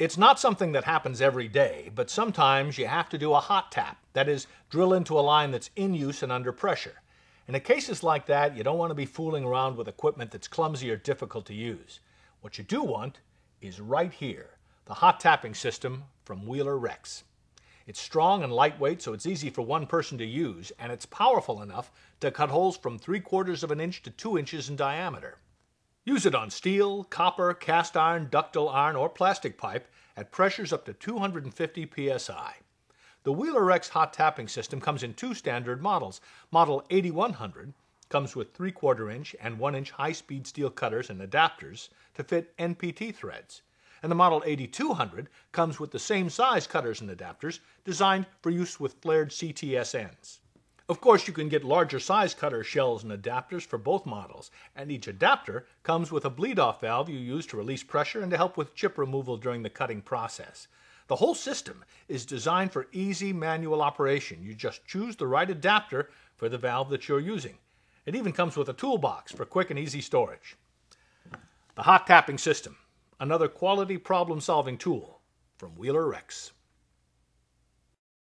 It's not something that happens every day, but sometimes you have to do a hot tap. That is, drill into a line that's in use and under pressure. And in cases like that, you don't want to be fooling around with equipment that's clumsy or difficult to use. What you do want is right here, the hot tapping system from Wheeler Rex. It's strong and lightweight, so it's easy for one person to use, and it's powerful enough to cut holes from 3 quarters of an inch to 2 inches in diameter. Use it on steel, copper, cast iron, ductile iron, or plastic pipe at pressures up to 250 psi. The Wheeler Rex hot tapping system comes in two standard models. Model 8100 comes with 3 quarter inch and 1 inch high speed steel cutters and adapters to fit NPT threads. And the Model 8200 comes with the same size cutters and adapters designed for use with flared CTS ends. Of course, you can get larger size cutter shells and adapters for both models, and each adapter comes with a bleed-off valve you use to release pressure and to help with chip removal during the cutting process. The whole system is designed for easy manual operation. You just choose the right adapter for the valve that you're using. It even comes with a toolbox for quick and easy storage. The hot tapping system, another quality problem-solving tool from Wheeler Rex.